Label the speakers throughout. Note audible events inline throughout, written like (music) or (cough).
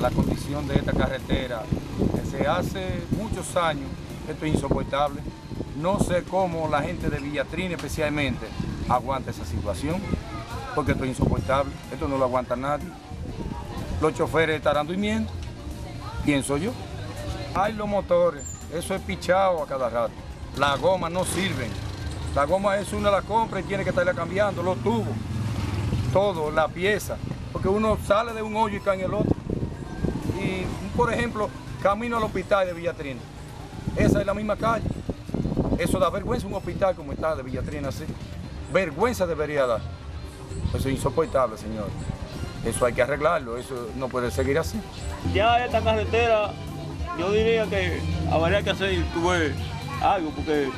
Speaker 1: la condición de esta carretera. Desde hace muchos años esto es insoportable. No sé cómo la gente de Villatrín especialmente aguanta esa situación, porque esto es insoportable, esto no lo aguanta nadie. Los choferes estarán durmiendo, pienso yo. Hay los motores, eso es pichado a cada rato. Las gomas no sirven. La goma es una la compra y tiene que estarla cambiando, los tubos, todo, la pieza, porque uno sale de un hoyo y cae en el otro. Por ejemplo, camino al hospital de Villatrina. Esa es la misma calle. Eso da vergüenza un hospital como está de Villatrina así. Vergüenza debería dar. Eso es insoportable, señor. Eso hay que arreglarlo, eso no puede seguir así.
Speaker 2: Ya esta carretera, yo diría que habría que hacer algo, porque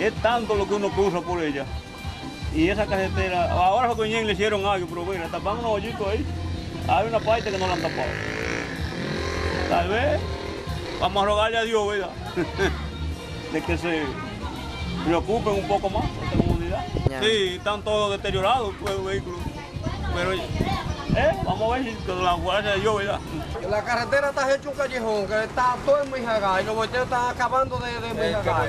Speaker 2: es tanto lo que uno cruza por ella. Y esa carretera, ahora los coñén le hicieron algo, pero mira, taparon unos hoyitos ahí. Hay una parte que no la han tapado. Tal vez vamos a rogarle a Dios, ¿verdad? (laughs) de que se preocupen un poco más por esta comunidad. Sí, están todos deteriorados pues, los vehículos. Pero, eh, vamos a ver si con la guardia de Dios, ¿verdad?
Speaker 3: La carretera está hecho un callejón, que está todo en Mijagá y los volteos están acabando de, de Mijagá.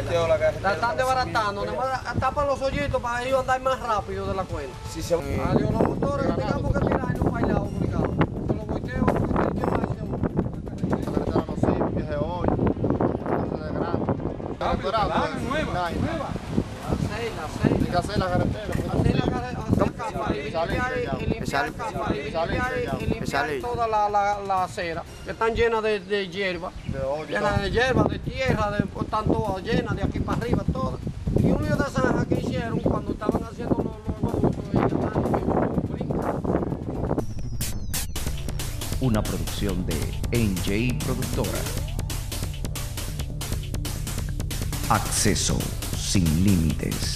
Speaker 3: La están desbaratando, nada más tapan los hoyitos para ellos andar más rápido de la cuenta.
Speaker 1: Si se...
Speaker 3: Adiós, los motores, digamos que tiran y no bailados obligados. Con los volteos, ¿qué más hacemos?
Speaker 4: La carretera no sirve, vieje hoy, no se de grande.
Speaker 1: Nueva, nueva.
Speaker 4: Hay que hacer la carretera. pues,
Speaker 3: Hacer la carretera, y limpiar, toda la, la, la acera, que están llenas de, de hierba.
Speaker 4: De hoyo,
Speaker 3: llenas de hierba, de tierra, de, están todas llenas de aquí para arriba, todas. Y un lío de zanja que hicieron cuando estaban haciendo los, los.
Speaker 5: Una producción de NJ Productora. Acceso sin límites.